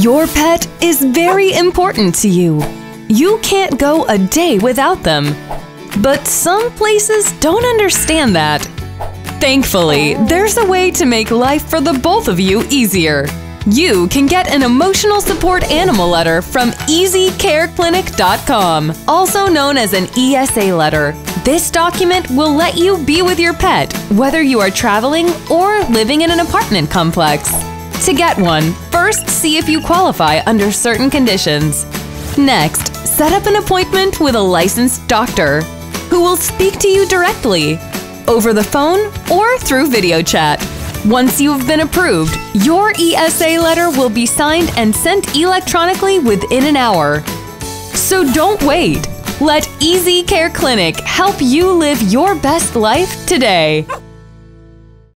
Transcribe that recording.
Your pet is very important to you. You can't go a day without them. But some places don't understand that. Thankfully, there's a way to make life for the both of you easier. You can get an emotional support animal letter from EzCareClinic.com, also known as an ESA letter. This document will let you be with your pet, whether you are traveling or living in an apartment complex. To get one, first see if you qualify under certain conditions. Next, set up an appointment with a licensed doctor who will speak to you directly, over the phone or through video chat. Once you've been approved, your ESA letter will be signed and sent electronically within an hour. So don't wait. Let EzCare Clinic help you live your best life today.